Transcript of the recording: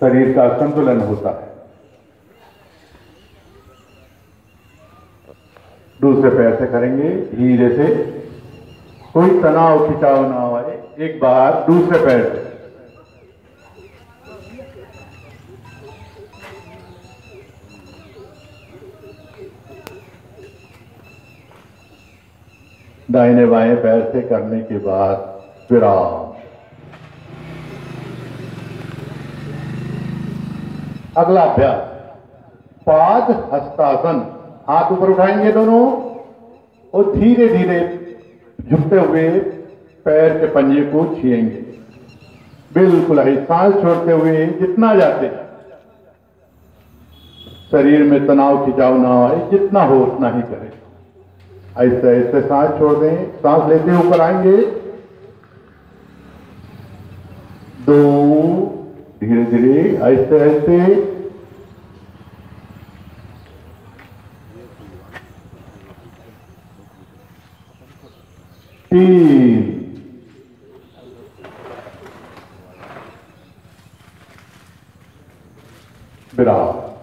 शरीर का संतुलन होता है। दूसरे पैर से करेंगे, धीरे से। कोई तनाव, खिंचाव ना आए, एक बार दूसरे पैर से। दाहिने बाएँ पैर से करने के बाद विराम। अगला अभ्यास पाद हस्तासन। हाथ ऊपर उठाएँगे दोनों और धीरे धीरे झुकते हुए पैर के पंजे को छीएँगे। बिल्कुल ही सांस छोड़ते हुए जितना जाते शरीर में तनाव खिंचाव ना आए, जितना हो उतना ही करें। ऐसे ऐसे सांस छोड़ दें। सांस लेते ऊपर आएँगे। धीरे धीरे ऐसे ऐसे। तीन। विराम।